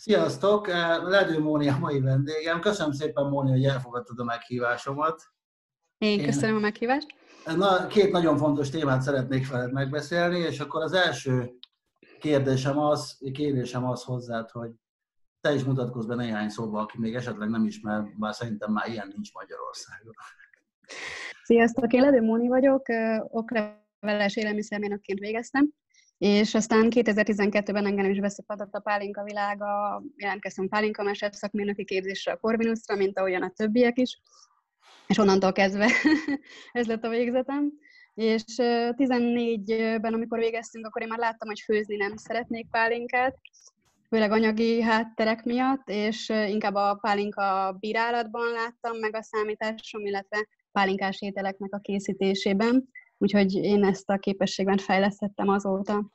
Sziasztok! Ledő Móni a mai vendégem. Köszönöm szépen, Móni, hogy elfogadtad a meghívásomat. Én köszönöm a meghívást. Na, két nagyon fontos témát szeretnék veled megbeszélni, és akkor az első kérdésem az, kérdésem az hozzád, hogy te is mutatkozz be néhány szóba, aki még esetleg nem ismer, bár szerintem már ilyen nincs Magyarországon. Sziasztok, én Ledő Móni vagyok, okleveles élelmiszermérnökként végeztem, és aztán 2012-ben engem is beszipatott a pálinka világa, jelentkeztem pálinka mester szakmérnöki képzésre a Corvinusra, mint ahogyan a többiek is, és onnantól kezdve ez lett a végzetem. És 14-ben, amikor végeztünk, akkor én már láttam, hogy főzni nem szeretnék pálinkát, főleg anyagi hátterek miatt, és inkább a pálinka bírálatban láttam meg a számításom, illetve pálinkás ételeknek a készítésében. Úgyhogy én ezt a képességben fejlesztettem azóta.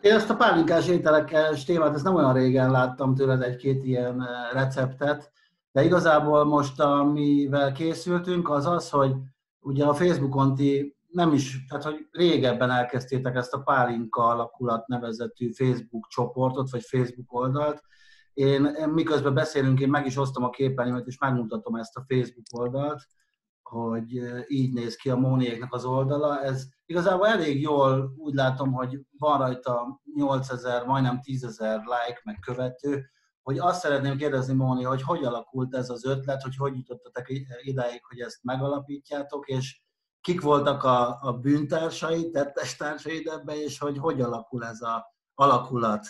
Én ezt a pálinkás ételekes témát, ezt nem olyan régen láttam tőled egy-két ilyen receptet, de igazából most, amivel készültünk, az az, hogy ugye a Facebookon ti nem is, tehát hogy régebben elkezdtétek ezt a Pálinka alakulat nevezetű Facebook csoportot, vagy Facebook oldalt. Én, én miközben beszélünk, én meg is osztom a képernyőmet, és megmutatom ezt a Facebook oldalt, hogy így néz ki a Móniéknek az oldala. Ez igazából elég jól úgy látom, hogy van rajta 8000, majdnem 10.000 like, meg követő, hogy azt szeretném kérdezni, Móni, hogy hogy alakult ez az ötlet, hogy hogy jutottatok idáig, hogy ezt megalapítjátok, és kik voltak a, a bűntársaid, tettestársaid ebbe, és hogy hogy alakul ez a alakulat?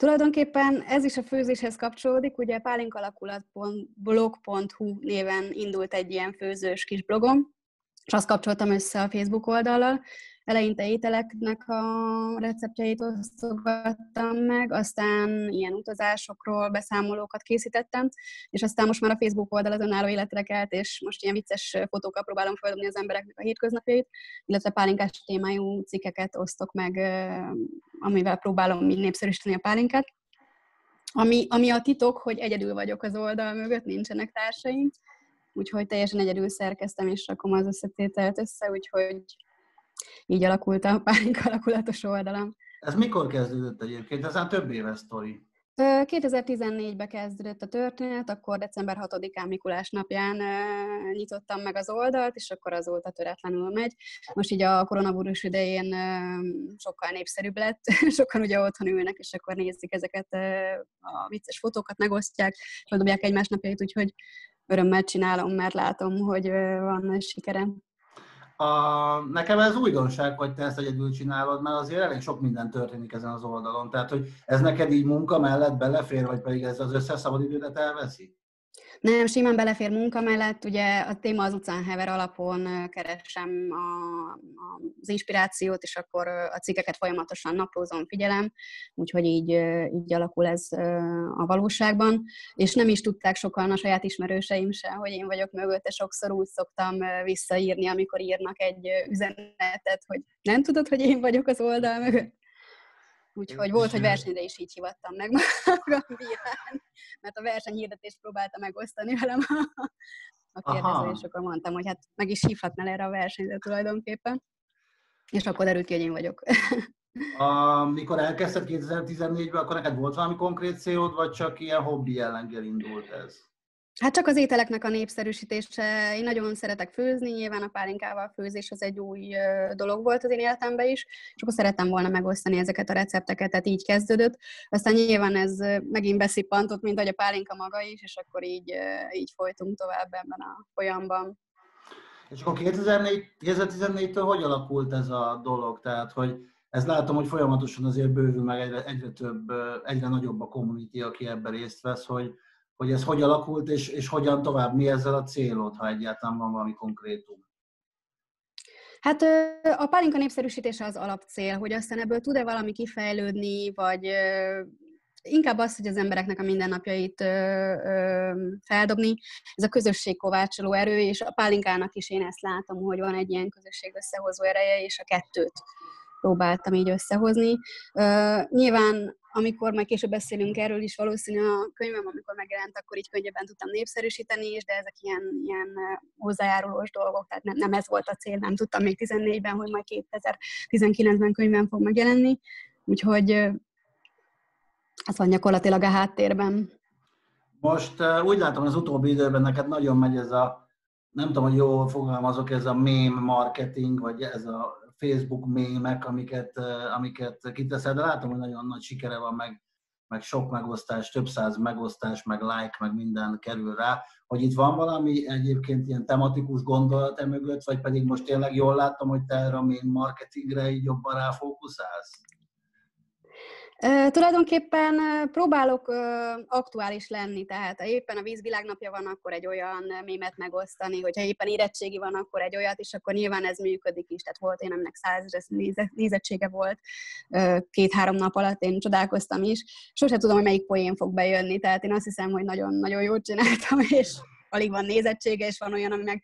Tulajdonképpen ez is a főzéshez kapcsolódik, ugye pálinkalakulat.blog.hu néven indult egy ilyen főzős kis blogom, és azt kapcsoltam össze a Facebook oldallal, eleinte ételeknek a receptjeit osztogattam meg, aztán ilyen utazásokról beszámolókat készítettem, és aztán most már a Facebook oldal az önálló életre kelt, és most ilyen vicces fotókkal próbálom feldobni az embereknek a hétköznapjait, illetve pálinkás témájú cikkeket osztok meg, amivel próbálom így népszerűsíteni a pálinkát. Ami, ami a titok, hogy egyedül vagyok az oldal mögött, nincsenek társaim, úgyhogy teljesen egyedül szerkeztem és rakom az összetételt össze, úgyhogy így alakult a pálinka alakulatos oldalam. Ez mikor kezdődött egyébként? Ez több éves sztori. 2014-ben kezdődött a történet, akkor december 6-án Mikulás napján nyitottam meg az oldalt, és akkor azóta töretlenül megy. Most így a koronavírus idején sokkal népszerűbb lett, sokan ugye otthon ülnek, és akkor nézik ezeket a vicces fotókat, megosztják, feldobják egymás napjait, úgyhogy örömmel csinálom, mert látom, hogy van sikerem. A, nekem ez újdonság, hogy te ezt egyedül csinálod, mert azért elég sok minden történik ezen az oldalon. Tehát, hogy ez neked így munka mellett belefér, vagy pedig ez az összes szabadidődet elveszi? Nem, simán belefér munka mellett, ugye a téma az utcán hever alapon keresem a, a, az inspirációt, és akkor a cikkeket folyamatosan naplózom, figyelem, úgyhogy így, így alakul ez a valóságban. És nem is tudták sokan a saját ismerőseim se, hogy én vagyok mögötte, sokszor úgy szoktam visszaírni, amikor írnak egy üzenetet, hogy nem tudod, hogy én vagyok az oldal mögött. Úgyhogy volt, hogy versenyre is így hivattam meg magam bírán, mert a versenyhirdetést próbálta megosztani velem a kérdező, és akkor mondtam, hogy hát meg is hívhatnál erre a versenyre tulajdonképpen. És akkor derült ki, hogy én vagyok. Amikor elkezdted 2014-ben, akkor neked volt valami konkrét célod, vagy csak ilyen hobbi jelleggel indult ez? Hát csak az ételeknek a népszerűsítése. Én nagyon szeretek főzni, nyilván a pálinkával főzés az egy új dolog volt az én életemben is, és akkor szerettem volna megosztani ezeket a recepteket, tehát így kezdődött. Aztán nyilván ez megint beszippantott, mint hogy a pálinka maga is, és akkor így, így folytunk tovább ebben a folyamban. És akkor 2004, 2014-től hogy alakult ez a dolog? Tehát, hogy ez látom, hogy folyamatosan azért bővül meg egyre, egyre több, egyre nagyobb a community, aki ebben részt vesz, hogy, hogy ez hogy alakult, és, és hogyan tovább, mi ezzel a célod, ha egyáltalán van valami konkrétum? Hát a pálinka népszerűsítése az alapcél, hogy aztán ebből tud-e valami kifejlődni, vagy inkább az, hogy az embereknek a mindennapjait feldobni. Ez a közösség kovácsoló erő, és a pálinkának is én ezt látom, hogy van egy ilyen közösség összehozó ereje, és a kettőt próbáltam így összehozni. nyilván amikor majd később beszélünk erről is, valószínű a könyvem, amikor megjelent, akkor így könnyebben tudtam népszerűsíteni, és de ezek ilyen, ilyen hozzájárulós dolgok, tehát nem, nem ez volt a cél, nem tudtam még 14-ben, hogy majd 2019-ben könyvem fog megjelenni, úgyhogy Ez van gyakorlatilag a háttérben. Most úgy látom, az utóbbi időben neked nagyon megy ez a, nem tudom, hogy jól fogalmazok, ez a meme marketing, vagy ez a Facebook mémek, amiket, amiket kiteszed, de látom, hogy nagyon nagy sikere van, meg, meg sok megosztás, több száz megosztás, meg like, meg minden kerül rá, hogy itt van valami egyébként ilyen tematikus gondolat mögött, vagy pedig most tényleg jól láttam, hogy te erre a marketingre így jobban ráfókuszálsz? Tulajdonképpen próbálok aktuális lenni, tehát ha éppen a vízvilágnapja van, akkor egy olyan mémet megosztani, hogyha éppen érettségi van, akkor egy olyat, és akkor nyilván ez működik is. Tehát volt én, aminek száz nézettsége volt két-három nap alatt, én csodálkoztam is. Sose tudom, hogy melyik poén fog bejönni, tehát én azt hiszem, hogy nagyon-nagyon jót csináltam, és alig van nézettsége, és van olyan, ami meg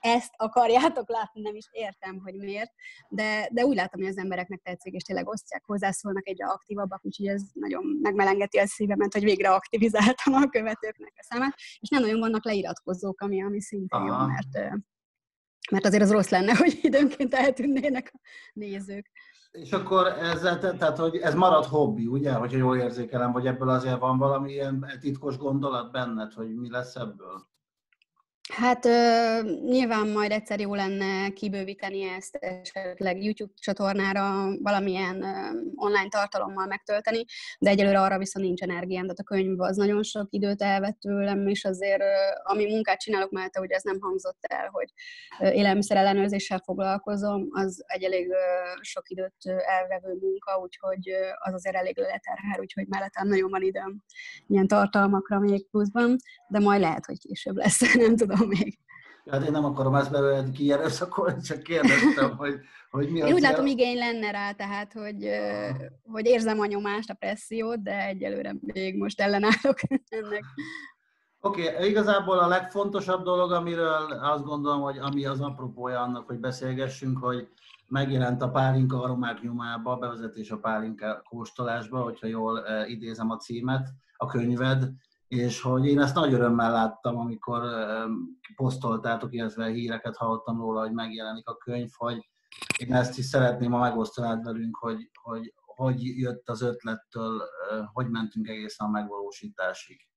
ezt akarjátok látni, nem is értem, hogy miért, de, de úgy látom, hogy az embereknek tetszik, és tényleg osztják, hozzászólnak egyre aktívabbak, úgyhogy ez nagyon megmelengeti a szívemet, hogy végre aktivizáltam a követőknek a számát, és nem nagyon vannak leiratkozók, ami, ami szintén jó, mert, mert azért az rossz lenne, hogy időnként eltűnnének a nézők. És akkor ez, tehát, hogy ez marad hobbi, ugye, hogyha jól érzékelem, vagy ebből azért van valami ilyen titkos gondolat benned, hogy mi lesz ebből? Hát nyilván majd egyszer jó lenne kibővíteni ezt esetleg YouTube csatornára valamilyen online tartalommal megtölteni, de egyelőre arra viszont nincs energiám, tehát a könyv az nagyon sok időt elvett tőlem, és azért ami munkát csinálok mellette, ugye ez nem hangzott el, hogy élelmiszer ellenőrzéssel foglalkozom, az egy elég sok időt elvevő munka, úgyhogy az azért elég leterhel, úgyhogy mellettem nagyon van időm ilyen tartalmakra még pluszban, de majd lehet, hogy később lesz, nem tudom tudom még. Hát én nem akarom ezt belőle kierőszakolni, csak kérdeztem, hogy, hogy mi az. Én úgy látom, igény lenne rá, tehát, hogy, hogy érzem a nyomást, a pressziót, de egyelőre még most ellenállok ennek. Oké, okay, igazából a legfontosabb dolog, amiről azt gondolom, hogy ami az apropója annak, hogy beszélgessünk, hogy megjelent a pálinka aromák nyomába, bevezetés a pálinka kóstolásba, hogyha jól idézem a címet, a könyved, és hogy én ezt nagy örömmel láttam, amikor posztoltátok, illetve híreket hallottam róla, hogy megjelenik a könyv, hogy én ezt is szeretném ma megosztani velünk, hogy, hogy hogy jött az ötlettől, hogy mentünk egészen a megvalósításig.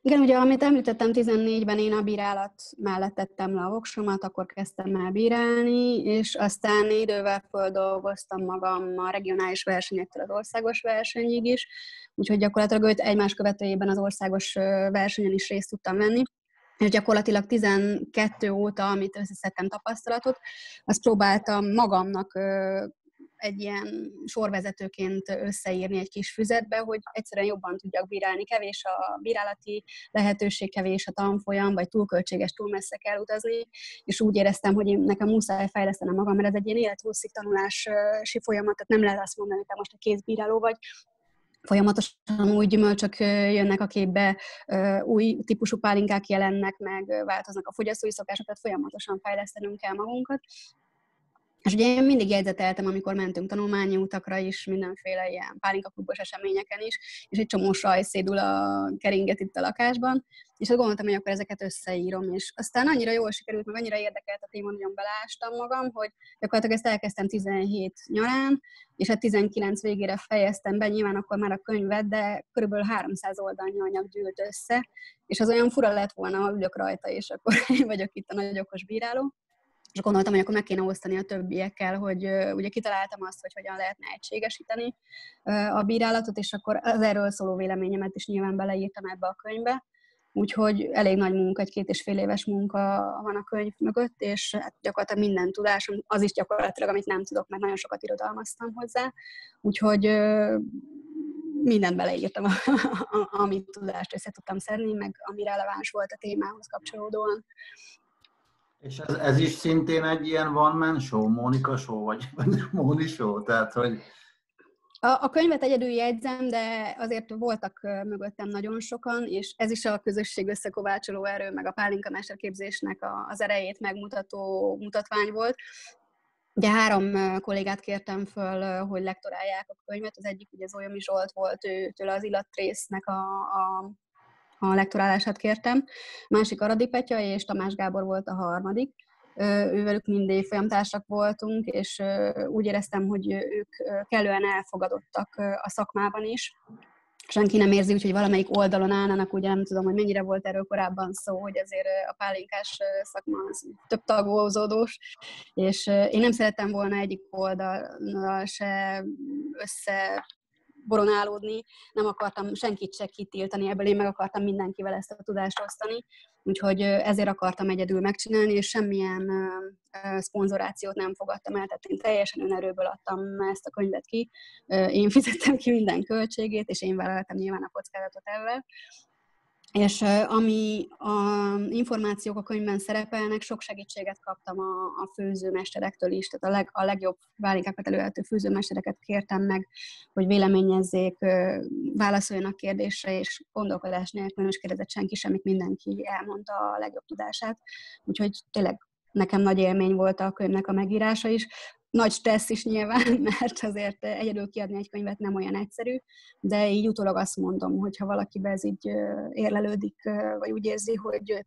Igen, ugye amit említettem, 14-ben én a bírálat mellett tettem le a voksomat, akkor kezdtem el bírálni, és aztán idővel földolgoztam magam a regionális versenyektől az országos versenyig is, úgyhogy gyakorlatilag őt egymás követőjében az országos versenyen is részt tudtam venni. És gyakorlatilag 12 óta, amit összeszedtem tapasztalatot, azt próbáltam magamnak egy ilyen sorvezetőként összeírni egy kis füzetbe, hogy egyszerűen jobban tudjak bírálni. Kevés a bírálati lehetőség, kevés a tanfolyam, vagy túl költséges, túl messze kell utazni, és úgy éreztem, hogy én nekem muszáj fejlesztenem magam, mert ez egy ilyen élethosszig tanulási folyamat, tehát nem lehet azt mondani, hogy te most a kézbíráló vagy, folyamatosan új gyümölcsök jönnek a képbe, új típusú pálinkák jelennek meg, változnak a fogyasztói szokások, tehát folyamatosan fejlesztenünk kell magunkat, és ugye én mindig jegyzeteltem, amikor mentünk tanulmányi utakra is, mindenféle ilyen pálinkaklubos eseményeken is, és egy csomó sajszédula keringet itt a lakásban, és azt gondoltam, hogy akkor ezeket összeírom, és aztán annyira jól sikerült, meg annyira érdekelt a téma, nagyon beleástam magam, hogy gyakorlatilag ezt elkezdtem 17 nyarán, és a hát 19 végére fejeztem be, nyilván akkor már a könyvet, de körülbelül 300 oldalnyi anyag gyűlt össze, és az olyan fura lett volna, ha ülök rajta, és akkor én vagyok itt a nagy okos bíráló és gondoltam, hogy akkor meg kéne osztani a többiekkel, hogy ugye kitaláltam azt, hogy hogyan lehetne egységesíteni a bírálatot, és akkor az erről szóló véleményemet is nyilván beleírtam ebbe a könyvbe. Úgyhogy elég nagy munka, egy két és fél éves munka van a könyv mögött, és hát gyakorlatilag minden tudásom, az is gyakorlatilag, amit nem tudok, mert nagyon sokat irodalmaztam hozzá. Úgyhogy mindent beleírtam, amit tudást össze tudtam szedni, meg ami releváns volt a témához kapcsolódóan. És ez, ez is szintén egy ilyen one man show, Mónika show, vagy, Móni show, tehát hogy... A, a könyvet egyedül jegyzem, de azért voltak mögöttem nagyon sokan, és ez is a közösség összekovácsoló erő, meg a pálinka mesterképzésnek az erejét megmutató mutatvány volt. Ugye három kollégát kértem föl, hogy lektorálják a könyvet. Az egyik ugye Zolyomi Zsolt volt, őtől az illatrésznek a, a a lektorálását kértem. Másik Aradi Petya és Tamás Gábor volt a harmadik. ővelük mindig folyamtársak voltunk, és úgy éreztem, hogy ők kellően elfogadottak a szakmában is, senki nem érzi, úgyhogy valamelyik oldalon állnának, ugye nem tudom, hogy mennyire volt erről korábban szó, hogy azért a pálinkás szakma az több tagózódós, és én nem szerettem volna egyik oldalra se össze boronálódni, nem akartam senkit se kitiltani ebből, én meg akartam mindenkivel ezt a tudást osztani, úgyhogy ezért akartam egyedül megcsinálni, és semmilyen szponzorációt nem fogadtam el, tehát én teljesen önerőből adtam ezt a könyvet ki, én fizettem ki minden költségét, és én vállaltam nyilván a kockázatot ezzel, és ami a információk a könyvben szerepelnek, sok segítséget kaptam a, a főzőmesterektől is, tehát a, leg, a legjobb válinkákat előhető főzőmestereket kértem meg, hogy véleményezzék, válaszoljanak kérdésre, és gondolkodás nélkül nem is kérdezett senki semmit, mindenki elmondta a legjobb tudását. Úgyhogy tényleg nekem nagy élmény volt a könyvnek a megírása is nagy stressz is nyilván, mert azért egyedül kiadni egy könyvet nem olyan egyszerű, de így utólag azt mondom, hogy ha valakibe ez így érlelődik, vagy úgy érzi, hogy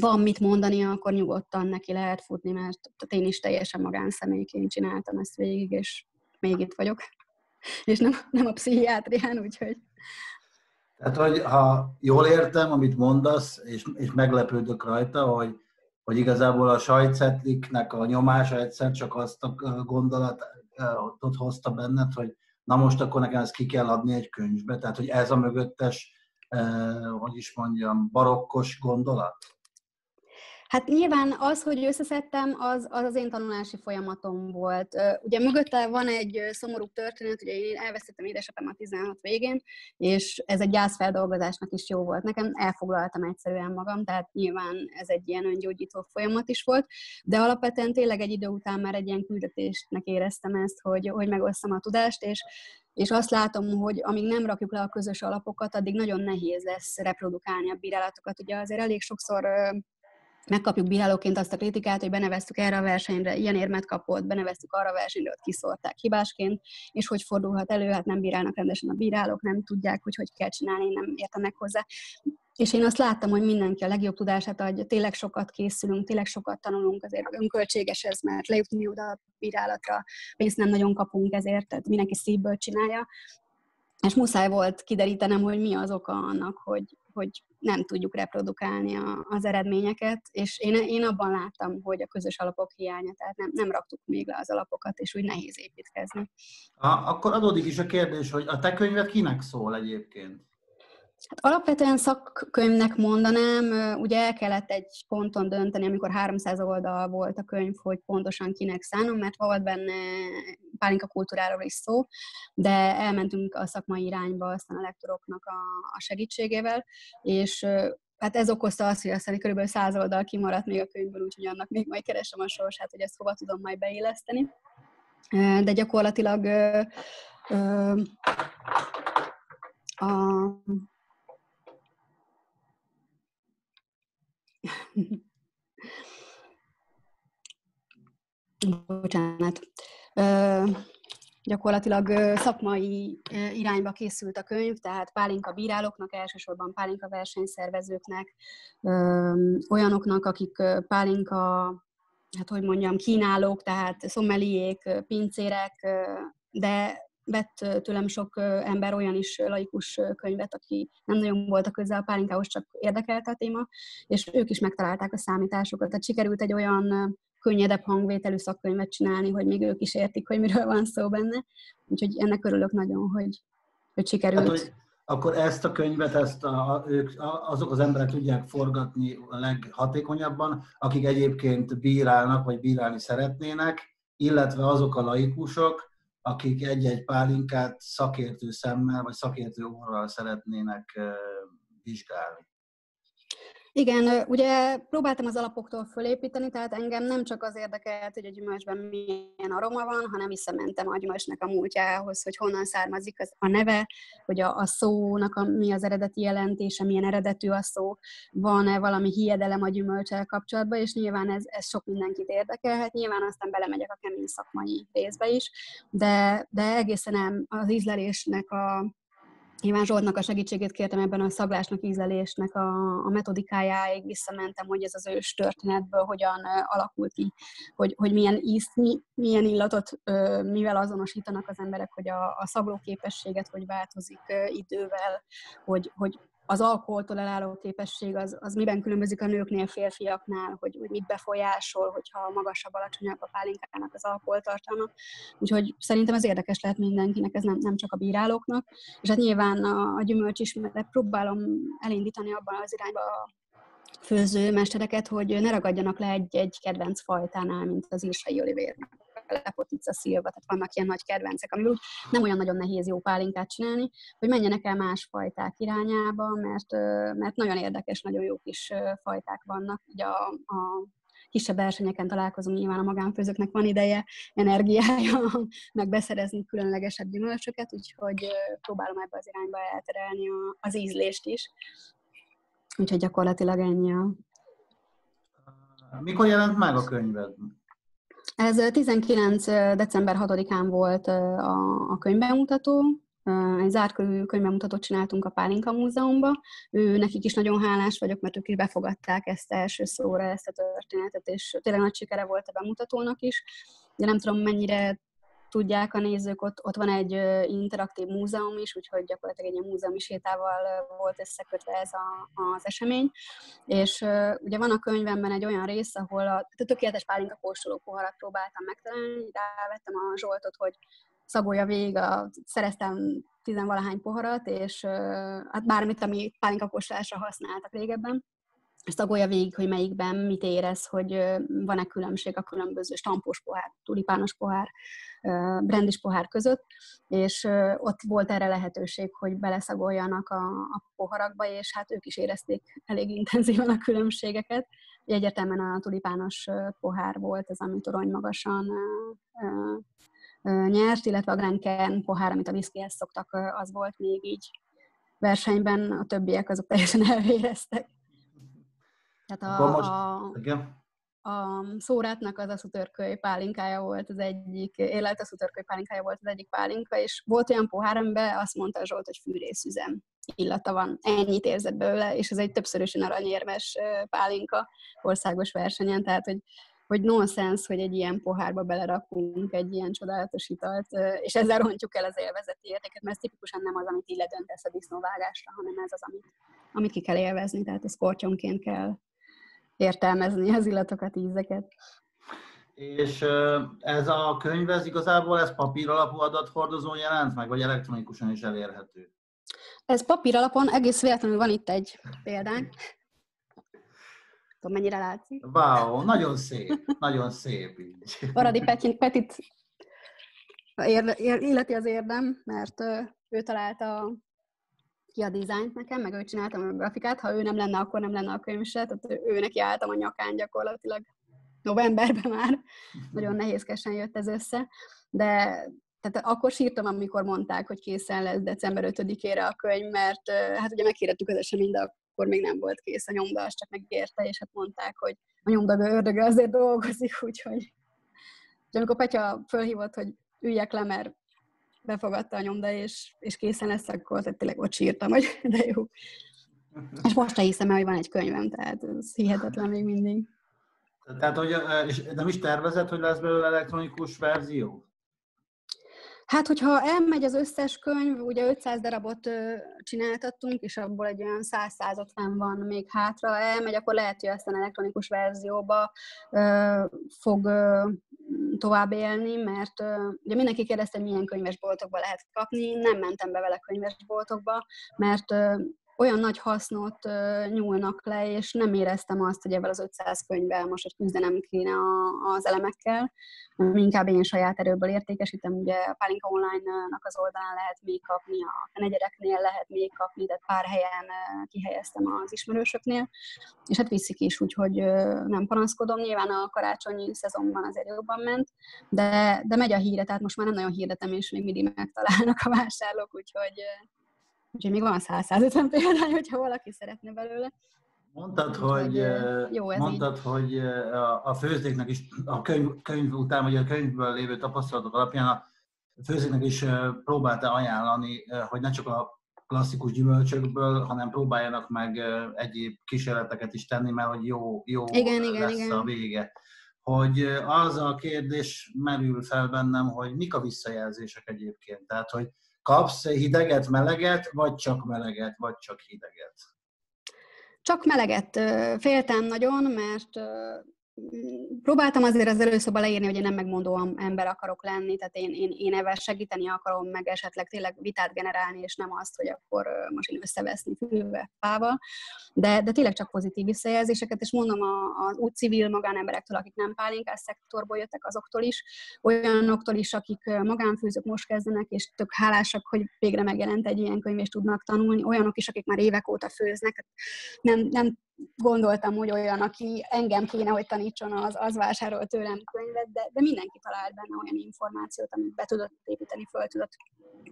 van mit mondani, akkor nyugodtan neki lehet futni, mert én is teljesen magánszemélyként csináltam ezt végig, és még itt vagyok. És nem, nem a pszichiátrián, úgyhogy... Tehát, hogy ha jól értem, amit mondasz, és, és meglepődök rajta, hogy hogy igazából a sajtcetliknek a nyomása egyszer csak azt a gondolatot hozta benned, hogy na most akkor nekem ezt ki kell adni egy könyvbe, tehát hogy ez a mögöttes, hogy is mondjam, barokkos gondolat? Hát nyilván az, hogy összeszedtem, az, az az én tanulási folyamatom volt. Ugye mögötte van egy szomorú történet, ugye én elvesztettem a 16 végén, és ez egy gyászfeldolgozásnak is jó volt. Nekem elfoglaltam egyszerűen magam, tehát nyilván ez egy ilyen öngyógyító folyamat is volt, de alapvetően tényleg egy idő után már egy ilyen küldetésnek éreztem ezt, hogy, hogy megosztam a tudást, és és azt látom, hogy amíg nem rakjuk le a közös alapokat, addig nagyon nehéz lesz reprodukálni a bírálatokat. Ugye azért elég sokszor megkapjuk bírálóként azt a kritikát, hogy beneveztük erre a versenyre, ilyen érmet kapott, beneveztük arra a versenyre, ott kiszorták hibásként, és hogy fordulhat elő, hát nem bírálnak rendesen a bírálók, nem tudják, hogy hogy kell csinálni, nem értenek hozzá. És én azt láttam, hogy mindenki a legjobb tudását adja, tényleg sokat készülünk, tényleg sokat tanulunk, azért önköltséges ez, mert lejutni oda a bírálatra, pénzt nem nagyon kapunk ezért, tehát mindenki szívből csinálja, és muszáj volt kiderítenem, hogy mi az oka annak, hogy, hogy nem tudjuk reprodukálni a, az eredményeket, és én, én abban láttam, hogy a közös alapok hiánya, tehát nem, nem raktuk még le az alapokat, és úgy nehéz építkezni. A, akkor adódik is a kérdés, hogy a te könyved kinek szól egyébként? Hát alapvetően szakkönyvnek mondanám, ugye el kellett egy ponton dönteni, amikor 300 oldal volt a könyv, hogy pontosan kinek szánom, mert volt benne pálinka kultúráról is szó, de elmentünk a szakmai irányba aztán a lektoroknak a, a segítségével, és hát ez okozta azt, hogy aztán kb. 100 oldal kimaradt még a könyvből, úgyhogy annak még majd keresem a sorsát, hogy ezt hova tudom majd beilleszteni. De gyakorlatilag a Bocsánat. Ö, gyakorlatilag szakmai irányba készült a könyv, tehát pálinka bírálóknak, elsősorban pálinka versenyszervezőknek, olyanoknak, akik pálinka, hát hogy mondjam, kínálók, tehát szomeliék, pincérek, de vett tőlem sok ember olyan is laikus könyvet, aki nem nagyon volt a közel a pálinkához, csak érdekelte a téma, és ők is megtalálták a számításokat. Tehát sikerült egy olyan könnyedebb hangvételű szakkönyvet csinálni, hogy még ők is értik, hogy miről van szó benne. Úgyhogy ennek örülök nagyon, hogy, hogy sikerült. Hát, hogy akkor ezt a könyvet ezt a, ők, azok az emberek tudják forgatni a leghatékonyabban, akik egyébként bírálnak, vagy bírálni szeretnének, illetve azok a laikusok, akik egy-egy pálinkát szakértő szemmel, vagy szakértő orral szeretnének vizsgálni. Igen, ugye próbáltam az alapoktól fölépíteni, tehát engem nem csak az érdekelt, hogy a gyümölcsben milyen aroma van, hanem visszamentem a gyümölcsnek a múltjához, hogy honnan származik az, a neve, hogy a, a szónak a, mi az eredeti jelentése, milyen eredetű a szó, van-e valami hiedelem a gyümölcsel kapcsolatban, és nyilván ez, ez sok mindenkit érdekelhet, nyilván aztán belemegyek a kemény szakmai részbe is, de, de egészen az ízlelésnek a, Nyilván Zsoltnak a segítségét kértem ebben a szaglásnak, ízlelésnek a, a metodikájáig, visszamentem, hogy ez az ős történetből hogyan alakult ki, hogy, hogy milyen ízt, mi, milyen illatot, mivel azonosítanak az emberek, hogy a, a szagló képességet hogy változik idővel, hogy, hogy az alkoholtól elálló képesség az, az miben különbözik a nőknél, férfiaknál, hogy, hogy mit befolyásol, hogyha magasabb, alacsonyabb a pálinkának az alkoholtartalma. Úgyhogy szerintem ez érdekes lehet mindenkinek, ez nem, nem csak a bírálóknak. És hát nyilván a, a gyümölcsismeretet próbálom elindítani abban az irányba főzőmestereket, hogy ne ragadjanak le egy-egy kedvenc fajtánál, mint az írsai olivérnek Lepotica Szilva, tehát vannak ilyen nagy kedvencek, amiből úgy nem olyan nagyon nehéz jó pálinkát csinálni, hogy menjenek el más fajták irányába, mert, mert nagyon érdekes, nagyon jó kis fajták vannak. Ugye a, a kisebb versenyeken találkozunk, nyilván a magánfőzőknek van ideje, energiája, meg beszerezni különlegesebb gyümölcsöket, úgyhogy próbálom ebbe az irányba elterelni az ízlést is. Úgyhogy gyakorlatilag ennyi a... Mikor jelent meg a könyved? Ez 19. december 6-án volt a, a könyvbemutató, egy zárt könyvbemutatót csináltunk a Pálinka Múzeumban. Ő, nekik is nagyon hálás vagyok, mert ők is befogadták ezt első szóra, ezt a történetet, és tényleg nagy sikere volt a bemutatónak is. De nem tudom, mennyire tudják a nézők, ott, ott van egy interaktív múzeum is, úgyhogy gyakorlatilag egy ilyen múzeumi sétával volt összekötve ez a, az esemény. És ugye van a könyvemben egy olyan rész, ahol a, a tökéletes pálinka kóstoló poharat próbáltam megtalálni, rávettem a Zsoltot, hogy szagolja végig, a, szereztem tizenvalahány poharat, és hát bármit, ami pálinka kóstolásra használtak régebben, szagolja végig, hogy melyikben mit érez, hogy van-e különbség a különböző stampos pohár, tulipános pohár, brandis pohár között, és ott volt erre lehetőség, hogy beleszagoljanak a, a poharakba, és hát ők is érezték elég intenzívan a különbségeket. Egyértelműen a tulipános pohár volt ez, ami torony magasan nyert, illetve a Grand Kern pohár, amit a viszkihez szoktak, az volt még így versenyben, a többiek azok teljesen elvéreztek. Tehát a, most, a, igen. a szórátnak az aszutörköly pálinkája volt az egyik, élet aszutörköly pálinkája volt az egyik pálinka, és volt olyan pohár, amiben azt mondta Zsolt, hogy fűrészüzem illata van. Ennyit érzett belőle, és ez egy többszörösen aranyérmes pálinka országos versenyen, tehát hogy hogy nonsens, hogy egy ilyen pohárba belerakunk egy ilyen csodálatos italt, és ezzel rontjuk el az élvezeti értéket, mert ez tipikusan nem az, amit így ledöntesz a disznóvágásra, hanem ez az, amit, amit ki kell élvezni, tehát ez kortyonként kell értelmezni az illatokat, ízeket. És ez a könyv, ez igazából ez papír alapú adathordozón jelent meg, vagy elektronikusan is elérhető? Ez papír alapon, egész véletlenül van itt egy példánk. Tudom, mennyire látszik. Wow, nagyon szép, nagyon szép így. Varadi Petit, Petit ér, ér, illeti az érdem, mert ő találta ki a dizájnt nekem, meg ő csináltam a grafikát, ha ő nem lenne, akkor nem lenne a könyv se, tehát ő neki álltam a nyakán gyakorlatilag novemberben már. Nagyon nehézkesen jött ez össze, de tehát akkor sírtam, amikor mondták, hogy készen lesz december 5-ére a könyv, mert hát ugye meghirdetük az eseményt, de akkor még nem volt kész a nyomda, azt csak megérte, és hát mondták, hogy a nyomda ördöge azért dolgozik, úgyhogy. És amikor Petya fölhívott, hogy üljek le, mert befogadta a nyomda, és, és készen lesz, akkor tehát tényleg ott sírtam, hogy de jó. És most hiszem el, hogy van egy könyvem, tehát ez hihetetlen még mindig. Tehát, hogy és nem is tervezett, hogy lesz belőle elektronikus verzió? Hát, hogyha elmegy az összes könyv, ugye 500 darabot csináltattunk, és abból egy olyan 100-150 van még hátra, elmegy, akkor lehet, hogy aztán elektronikus verzióba fog tovább élni, mert ugye mindenki kérdezte, hogy milyen könyvesboltokba lehet kapni, nem mentem be vele könyvesboltokba, mert olyan nagy hasznot nyúlnak le, és nem éreztem azt, hogy ebben az 500 könyvvel most hogy küzdenem kéne az elemekkel. Inkább én saját erőből értékesítem, ugye a Pálinka Online-nak az oldalán lehet még kapni, a negyereknél lehet még kapni, de pár helyen kihelyeztem az ismerősöknél, és hát viszik is, úgyhogy nem panaszkodom. Nyilván a karácsonyi szezonban azért jobban ment, de, de megy a híre, tehát most már nem nagyon hirdetem, és még mindig megtalálnak a vásárlók, úgyhogy Úgyhogy még van 100-150 példány, hogyha valaki szeretne belőle. Mondtad, hogy, jó ez mondtad, így. hogy a főzdéknek is a könyv, könyv után, vagy a könyvből lévő tapasztalatok alapján a főzdéknek is próbálta ajánlani, hogy ne csak a klasszikus gyümölcsökből, hanem próbáljanak meg egyéb kísérleteket is tenni, mert hogy jó, jó igen, lesz igen. a vége. Hogy az a kérdés merül fel bennem, hogy mik a visszajelzések egyébként. Tehát, hogy kapsz hideget, meleget, vagy csak meleget, vagy csak hideget? Csak meleget. Féltem nagyon, mert próbáltam azért az előszoba leírni, hogy én nem megmondó ember akarok lenni, tehát én, én, én ebben segíteni akarom, meg esetleg tényleg vitát generálni, és nem azt, hogy akkor most én összeveszni fülve fával, de, de tényleg csak pozitív visszajelzéseket, és mondom az úgy civil magánemberektől, akik nem pálinkás szektorból jöttek, azoktól is, olyanoktól is, akik magánfőzők most kezdenek, és tök hálásak, hogy végre megjelent egy ilyen könyv, és tudnak tanulni, olyanok is, akik már évek óta főznek, nem, nem gondoltam, hogy olyan, aki engem kéne, hogy tanítson, az, az vásárol tőlem könyvet, de, de mindenki talált benne olyan információt, amit be tudott építeni, föl tudott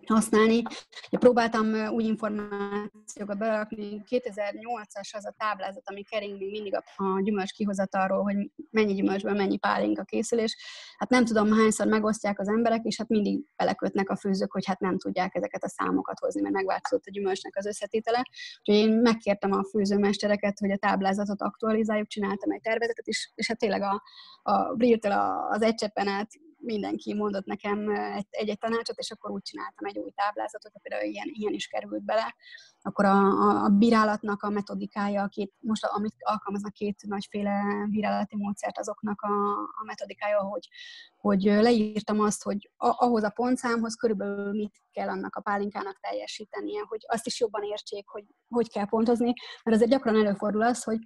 használni. Próbáltam úgy információkat berakni, 2008-as az a táblázat, ami kering még mindig a, a gyümölcs kihozatalról, hogy mennyi gyümölcsből mennyi pálinka készül, és hát nem tudom hányszor megosztják az emberek, és hát mindig belekötnek a főzők, hogy hát nem tudják ezeket a számokat hozni, mert megváltozott a gyümölcsnek az összetétele. Úgyhogy én megkértem a főzőmestereket, hogy a táblázatot aktualizáljuk, csináltam egy tervezetet is, és hát tényleg a, a Briltől az egy cseppen át mindenki mondott nekem egy-egy tanácsot, és akkor úgy csináltam egy új táblázatot, például ilyen, ilyen is került bele. Akkor a, a, a bírálatnak a metodikája, két, most amit alkalmaznak két nagyféle bírálati módszert, azoknak a, a metodikája, hogy, hogy leírtam azt, hogy ahhoz a pontszámhoz körülbelül mit kell annak a pálinkának teljesítenie, hogy azt is jobban értsék, hogy hogy kell pontozni, mert azért gyakran előfordul az, hogy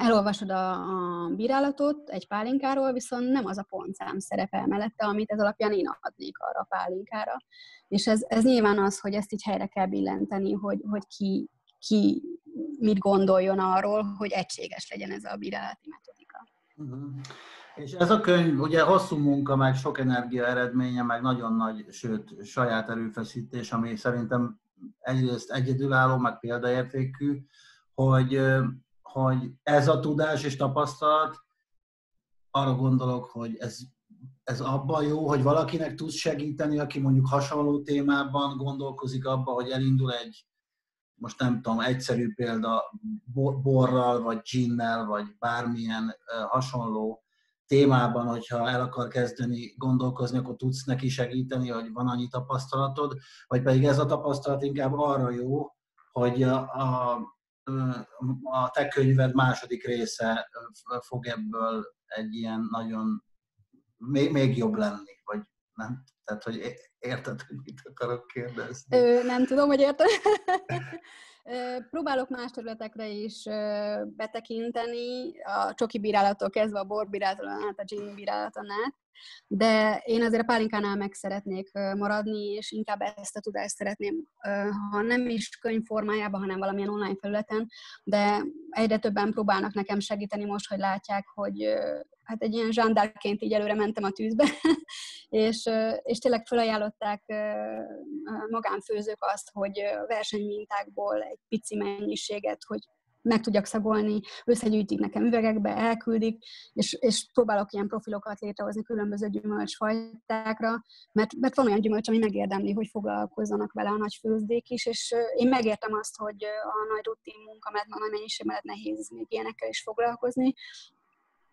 elolvasod a, a bírálatot egy pálinkáról, viszont nem az a pontszám szerepel mellette, amit ez alapján én adnék arra a pálinkára. És ez, ez nyilván az, hogy ezt így helyre kell billenteni, hogy, hogy ki, ki mit gondoljon arról, hogy egységes legyen ez a bírálati metodika. Uh-huh. És ez a könyv ugye hosszú munka, meg sok energia eredménye, meg nagyon nagy, sőt saját erőfeszítés, ami szerintem egyrészt egyedülálló, meg példaértékű, hogy hogy ez a tudás és tapasztalat, arra gondolok, hogy ez, ez abban jó, hogy valakinek tudsz segíteni, aki mondjuk hasonló témában gondolkozik abba, hogy elindul egy, most nem tudom, egyszerű példa borral, vagy ginnel, vagy bármilyen hasonló témában, hogyha el akar kezdeni gondolkozni, akkor tudsz neki segíteni, hogy van annyi tapasztalatod, vagy pedig ez a tapasztalat inkább arra jó, hogy a, a a te könyved második része fog ebből egy ilyen nagyon, még, még jobb lenni, vagy nem? Tehát, hogy érted, hogy mit akarok kérdezni? Ö, nem tudom, hogy érted. Próbálok más területekre is betekinteni, a csoki bírálattól kezdve a borbírálaton át, a gin bírálaton át, de én azért a pálinkánál meg szeretnék maradni, és inkább ezt a tudást szeretném, ha nem is könyv formájában, hanem valamilyen online felületen, de egyre többen próbálnak nekem segíteni most, hogy látják, hogy hát egy ilyen zsandárként így előre mentem a tűzbe, és, és tényleg felajánlották magánfőzők azt, hogy versenymintákból egy pici mennyiséget, hogy meg tudjak szagolni, összegyűjtik nekem üvegekbe, elküldik, és, és próbálok ilyen profilokat létrehozni különböző gyümölcsfajtákra, mert, mert van olyan gyümölcs, ami megérdemli, hogy foglalkozzanak vele a nagy főzdék is, és én megértem azt, hogy a nagy rutin munka, mert a nagy mennyiség mellett nehéz még ilyenekkel is foglalkozni,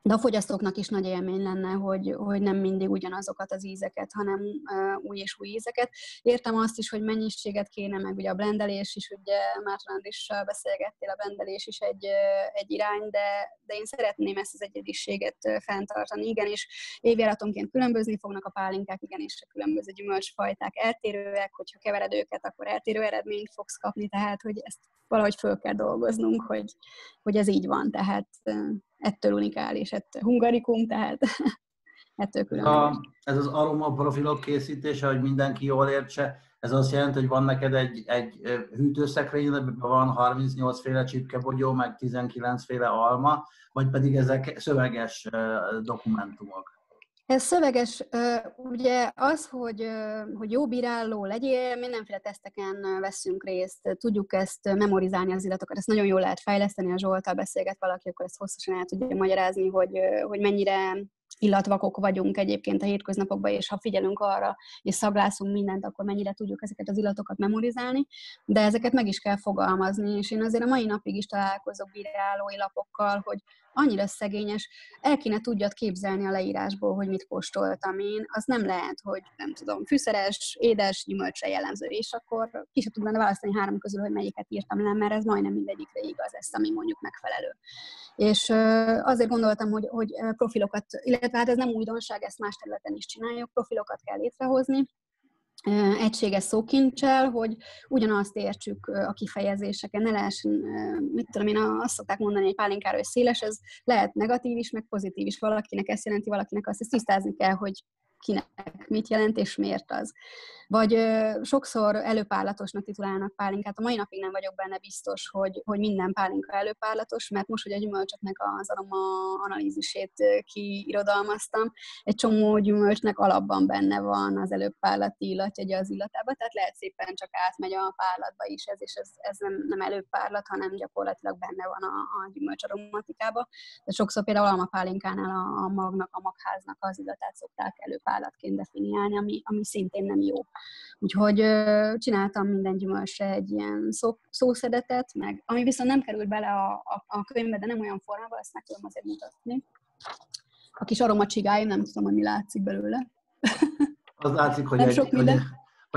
de a fogyasztóknak is nagy élmény lenne, hogy, hogy nem mindig ugyanazokat az ízeket, hanem uh, új és új ízeket. Értem azt is, hogy mennyiséget kéne, meg ugye a blendelés is, ugye Márton is beszélgettél, a blendelés is egy, egy irány, de, de én szeretném ezt az egyediséget fenntartani. Igen, és évjáratonként különbözni fognak a pálinkák, igen, és a különböző gyümölcsfajták eltérőek, hogyha kevered őket, akkor eltérő eredményt fogsz kapni, tehát hogy ezt valahogy föl kell dolgoznunk, hogy, hogy ez így van, tehát ettől unikális, ettől hungarikum, tehát ettől külön. A, ez az aroma profilok készítése, hogy mindenki jól értse, ez azt jelenti, hogy van neked egy, egy hűtőszekrény, amiben van 38 féle csipkebogyó, meg 19 féle alma, vagy pedig ezek szöveges dokumentumok? Ez szöveges, ugye az, hogy, hogy jó bíráló legyél, mindenféle teszteken veszünk részt, tudjuk ezt memorizálni az iratokat, ezt nagyon jól lehet fejleszteni, a Zsoltal beszélget valaki, akkor ezt hosszasan el tudja magyarázni, hogy, hogy mennyire illatvakok vagyunk egyébként a hétköznapokban, és ha figyelünk arra, és szaglászunk mindent, akkor mennyire tudjuk ezeket az illatokat memorizálni, de ezeket meg is kell fogalmazni, és én azért a mai napig is találkozok bírálói lapokkal, hogy annyira szegényes, el kéne tudjad képzelni a leírásból, hogy mit kóstoltam én, az nem lehet, hogy nem tudom, fűszeres, édes, gyümölcsre jellemző, és akkor ki sem tudnám választani három közül, hogy melyiket írtam le, mert ez majdnem mindegyikre igaz, ez, ami mondjuk megfelelő. És azért gondoltam, hogy, hogy profilokat, illetve hát ez nem újdonság, ezt más területen is csináljuk, profilokat kell létrehozni, egységes szókincsel, hogy ugyanazt értsük a kifejezéseken, ne lehessen, mit tudom én, azt szokták mondani, hogy pálinkára, hogy széles, ez lehet negatív is, meg pozitív is. Valakinek ezt jelenti, valakinek azt, ezt tisztázni kell, hogy kinek mit jelent és miért az. Vagy ö, sokszor előpárlatosnak titulálnak pálinkát. A mai napig nem vagyok benne biztos, hogy, hogy minden pálinka előpárlatos, mert most, hogy a gyümölcsöknek az aroma analízisét kiirodalmaztam, egy csomó gyümölcsnek alapban benne van az előpárlati illatjegye az illatába, tehát lehet szépen csak átmegy a párlatba is ez, és ez, ez nem, nem előpárlat, hanem gyakorlatilag benne van a, a gyümölcs aromatikába. De sokszor például almapálinkánál a, a magnak, a magháznak az illatát szokták előpárlatként definiálni, ami, ami szintén nem jó. Úgyhogy csináltam minden gyümölcsre egy ilyen szó, szószedetet, meg ami viszont nem került bele a, a, a könyvbe, de nem olyan formában, ezt meg tudom azért mutatni. A kis aromacsigáim, nem tudom, hogy mi látszik belőle. Az látszik, hogy, egy, hogy, egy, hogy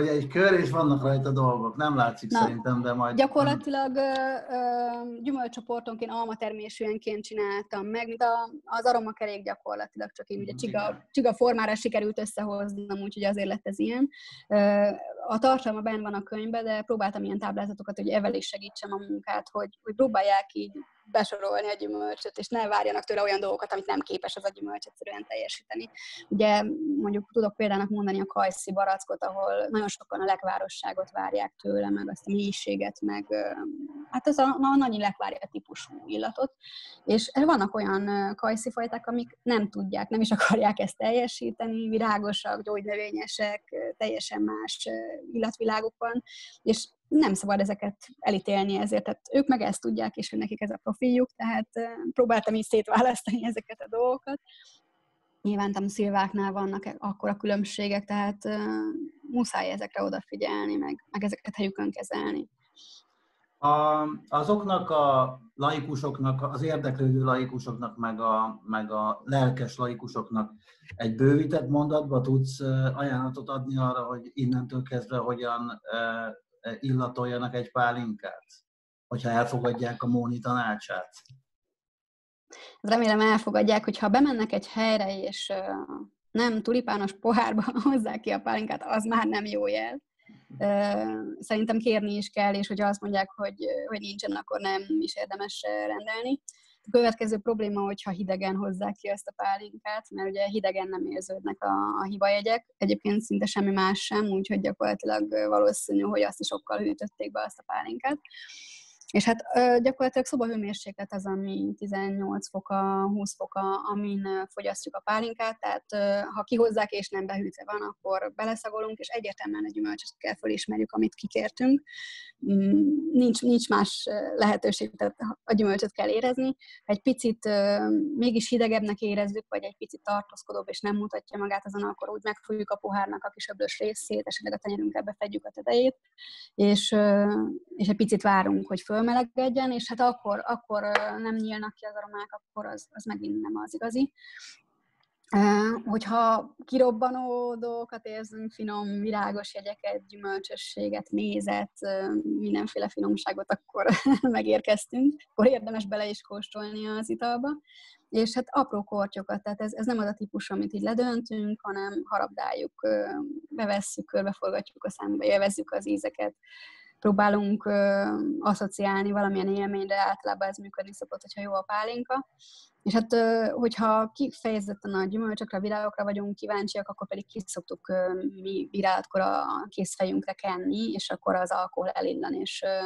egy kör, és vannak rajta dolgok. Nem látszik Na, szerintem, de majd... Gyakorlatilag gyümölcsoportonként, almatermésűenként csináltam meg, mint a, az aromakerék gyakorlatilag, csak én ugye csiga, csiga formára sikerült összehoznom, úgyhogy azért lett ez ilyen. A tartalma benne van a könyvben, de próbáltam ilyen táblázatokat, hogy evel is segítsem a munkát, hogy, hogy próbálják így besorolni a gyümölcsöt, és ne várjanak tőle olyan dolgokat, amit nem képes az a gyümölcs egyszerűen teljesíteni. Ugye mondjuk tudok példának mondani a kajszi barackot, ahol nagyon sokan a lekvárosságot várják tőle, meg azt a mélységet, meg hát ez a, a nagyi lekvárja típusú illatot. És vannak olyan kajszi fajták, amik nem tudják, nem is akarják ezt teljesíteni, virágosak, gyógynövényesek, teljesen más illatviláguk van, és nem szabad ezeket elítélni ezért, tehát ők meg ezt tudják, és hogy nekik ez a profiljuk, tehát próbáltam így szétválasztani ezeket a dolgokat. Nyilván a szilváknál vannak akkor a különbségek, tehát muszáj ezekre odafigyelni, meg, meg ezeket helyükön kezelni. A, azoknak a laikusoknak, az érdeklődő laikusoknak, meg a, meg a lelkes laikusoknak egy bővített mondatba tudsz ajánlatot adni arra, hogy innentől kezdve hogyan illatoljanak egy pálinkát, hogyha elfogadják a Móni tanácsát? Remélem elfogadják, hogy ha bemennek egy helyre, és nem tulipános pohárba hozzák ki a pálinkát, az már nem jó jel. Szerintem kérni is kell, és hogyha azt mondják, hogy, hogy nincsen, akkor nem is érdemes rendelni. Következő probléma, hogyha hidegen hozzák ki ezt a pálinkát, mert ugye hidegen nem érződnek a, a hibajegyek, egyébként szinte semmi más sem, úgyhogy gyakorlatilag valószínű, hogy azt is sokkal hűtötték be azt a pálinkát. És hát gyakorlatilag szobahőmérséklet az, ami 18 foka, 20 foka, amin fogyasztjuk a pálinkát, tehát ha kihozzák és nem behűtve van, akkor beleszagolunk, és egyértelműen a gyümölcsöt kell fölismerjük, amit kikértünk. Mm, nincs, nincs más lehetőség, tehát a gyümölcsöt kell érezni. Ha egy picit mégis hidegebbnek érezzük, vagy egy picit tartózkodóbb, és nem mutatja magát azon, akkor úgy megfogjuk a pohárnak a kis öblös részét, esetleg a tenyerünkkel befedjük a tetejét, és, és egy picit várunk, hogy föl fölmelegedjen, és hát akkor, akkor nem nyílnak ki az aromák, akkor az, az megint nem az igazi. Hogyha kirobbanó dolgokat érzünk, finom, virágos jegyeket, gyümölcsösséget, mézet, mindenféle finomságot, akkor megérkeztünk. Akkor érdemes bele is kóstolni az italba. És hát apró kortyokat, tehát ez, ez nem az a típus, amit így ledöntünk, hanem harabdáljuk, bevesszük, körbeforgatjuk a számba, élvezzük az ízeket próbálunk ö, asszociálni valamilyen élményre, általában ez működni szokott, hogyha jó a pálinka. És hát, ö, hogyha kifejezetten a gyümölcsökre, virágokra vagyunk kíváncsiak, akkor pedig ki szoktuk ö, mi virágotkor a készfejünkre kenni, és akkor az alkohol elillan, és ö,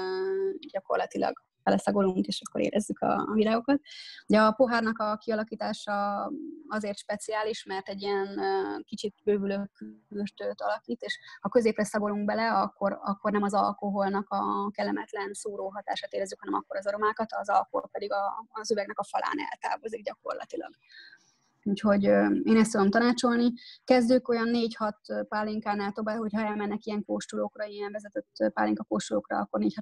gyakorlatilag beleszagolunk, és akkor érezzük a, a virágokat. Ugye a pohárnak a kialakítása azért speciális, mert egy ilyen kicsit bővülő kürtőt alakít, és ha középre szagolunk bele, akkor, akkor nem az alkoholnak a kellemetlen szóró hatását érezzük, hanem akkor az aromákat, az alkohol pedig a, az üvegnek a falán eltávozik gyakorlatilag. Úgyhogy én ezt tudom tanácsolni. Kezdők olyan 4-6 pálinkánál tovább, hogyha elmennek ilyen kóstolókra, ilyen vezetett pálinka kóstolókra, akkor 4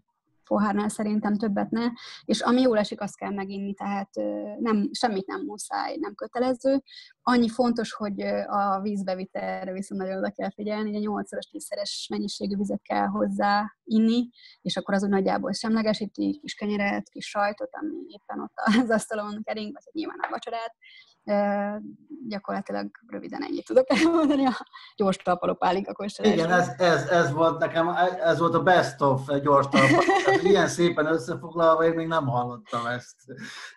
pohárnál szerintem többet ne, és ami jól esik, azt kell meginni, tehát nem, semmit nem muszáj, nem kötelező. Annyi fontos, hogy a vízbevitelre viszont nagyon oda kell figyelni, hogy a 8 10 mennyiségű vizet kell hozzá inni, és akkor az úgy nagyjából semlegesíti, kis kenyeret, kis sajtot, ami éppen ott az asztalon kering, vagy nyilván a vacsorát, gyakorlatilag röviden ennyit tudok elmondani a gyors talpaló pálinka Igen, ez, ez, ez, volt nekem, ez volt a best of gyors talpaló. Ilyen szépen összefoglalva, én még nem hallottam ezt.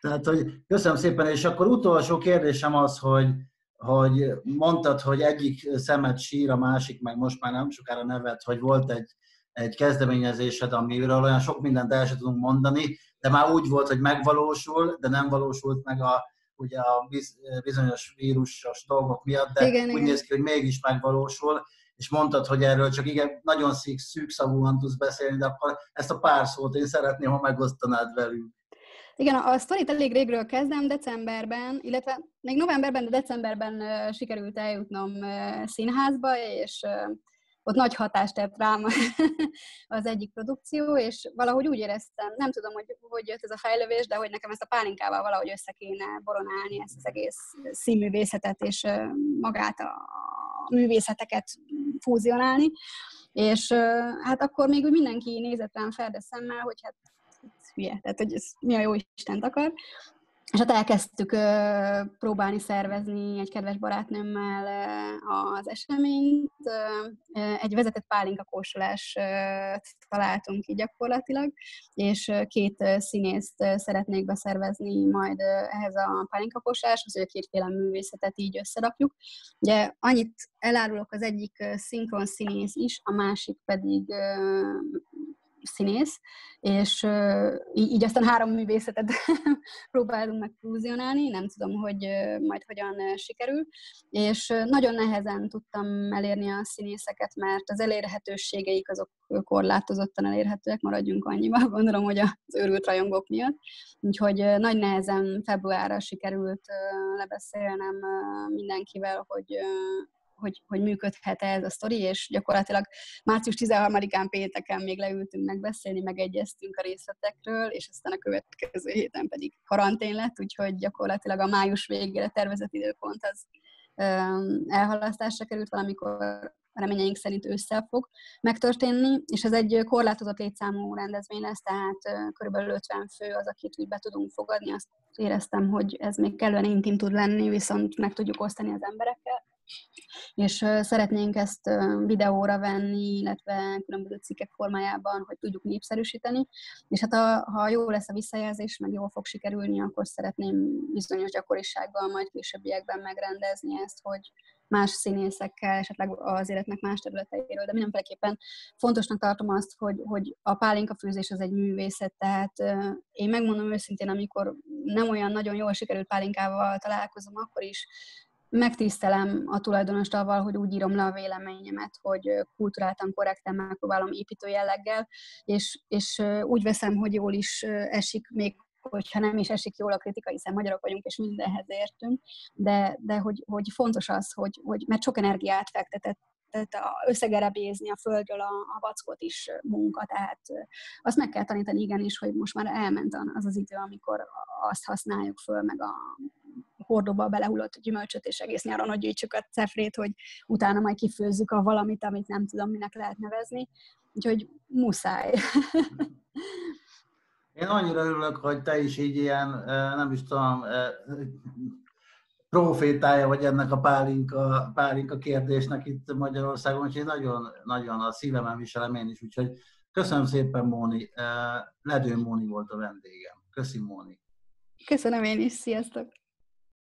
Tehát, hogy köszönöm szépen, és akkor utolsó kérdésem az, hogy, hogy mondtad, hogy egyik szemet sír, a másik meg most már nem sokára nevet, hogy volt egy, egy kezdeményezésed, amiről olyan sok mindent el sem tudunk mondani, de már úgy volt, hogy megvalósul, de nem valósult meg a ugye a bizonyos vírusos dolgok miatt, de igen, úgy igen. néz ki, hogy mégis megvalósul, és mondtad, hogy erről csak igen, nagyon szűk, szűkszavúan tudsz beszélni, de akkor ezt a pár szót én szeretném, ha megosztanád velünk. Igen, a sztorit elég régről kezdem, decemberben, illetve még novemberben, de decemberben sikerült eljutnom színházba, és ott nagy hatást tett rám az egyik produkció, és valahogy úgy éreztem, nem tudom, hogy hogy jött ez a fejlővés, de hogy nekem ezt a pálinkával valahogy össze kéne boronálni ezt az egész színművészetet, és magát a művészeteket fúzionálni. És hát akkor még úgy mindenki nézett rám ferde szemmel, hogy hát hülye, tehát hogy ez mi a jó Isten akar. És hát elkezdtük próbálni szervezni egy kedves barátnőmmel az eseményt. Egy vezetett pálinka kóstolás találtunk ki gyakorlatilag, és két színészt szeretnék beszervezni majd ehhez a pálinka kóstoláshoz, hogy a kétféle művészetet így összerakjuk. Ugye annyit elárulok, az egyik szinkron színész is, a másik pedig színész, és így, aztán három művészetet próbálunk meg fúzionálni, nem tudom, hogy majd hogyan sikerül, és nagyon nehezen tudtam elérni a színészeket, mert az elérhetőségeik azok korlátozottan elérhetőek, maradjunk annyiba, gondolom, hogy az őrült rajongók miatt. Úgyhogy nagy nehezen februárra sikerült lebeszélnem mindenkivel, hogy hogy, hogy működhet-e ez a sztori, és gyakorlatilag március 13-án pénteken még leültünk megbeszélni, megegyeztünk a részletekről, és aztán a következő héten pedig karantén lett, úgyhogy gyakorlatilag a május végére tervezett időpont az elhalasztásra került valamikor reményeink szerint ősszel fog megtörténni, és ez egy korlátozott létszámú rendezvény lesz, tehát körülbelül 50 fő az, akit úgy be tudunk fogadni. Azt éreztem, hogy ez még kellően intim tud lenni, viszont meg tudjuk osztani az emberekkel és szeretnénk ezt videóra venni, illetve különböző cikkek formájában, hogy tudjuk népszerűsíteni, és hát ha, ha jó lesz a visszajelzés, meg jól fog sikerülni, akkor szeretném bizonyos gyakorisággal majd későbbiekben megrendezni ezt, hogy más színészekkel, esetleg az életnek más területeiről, de mindenféleképpen fontosnak tartom azt, hogy, hogy a pálinka főzés az egy művészet, tehát én megmondom őszintén, amikor nem olyan nagyon jól sikerült pálinkával találkozom, akkor is megtisztelem a tulajdonost avval, hogy úgy írom le a véleményemet, hogy kulturáltan, korrekten megpróbálom építő jelleggel, és, és úgy veszem, hogy jól is esik, még hogyha nem is esik jól a kritika, hiszen magyarok vagyunk, és mindenhez értünk, de, de hogy, hogy fontos az, hogy, hogy mert sok energiát fektetett tehát összegerebézni a földről a, a vackot is munka, tehát azt meg kell tanítani igenis, hogy most már elment az az idő, amikor azt használjuk föl, meg a hordóba belehullott gyümölcsöt, és egész nyáron hogy gyűjtsük a cefrét, hogy utána majd kifőzzük a valamit, amit nem tudom, minek lehet nevezni. Úgyhogy muszáj. Én annyira örülök, hogy te is így ilyen, nem is tudom, profétája vagy ennek a pálinka, pálinka kérdésnek itt Magyarországon, úgyhogy nagyon, nagyon a szívemen viselem én is, úgyhogy köszönöm szépen Móni, Ledő Móni volt a vendégem. Köszi Móni. Köszönöm én is, sziasztok!